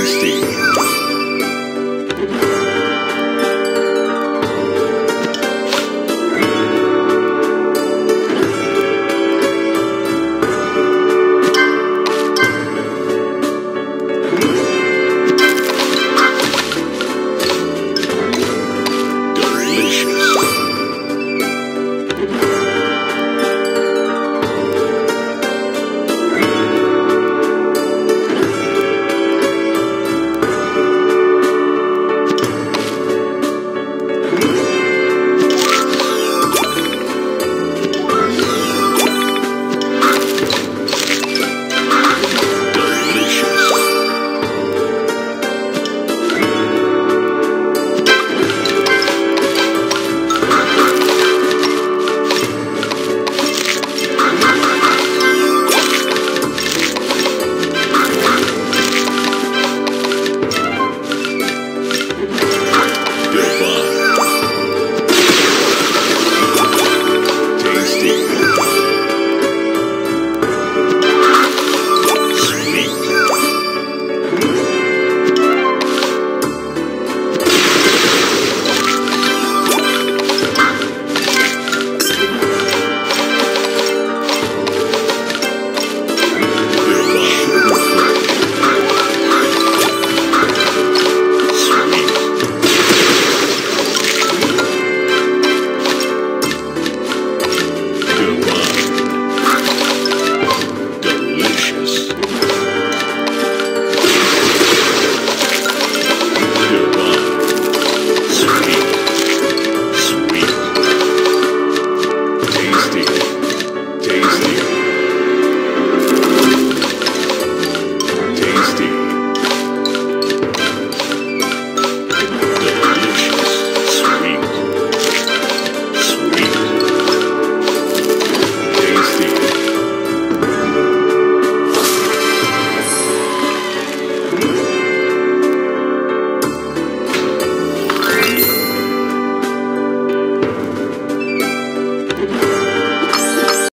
honesty.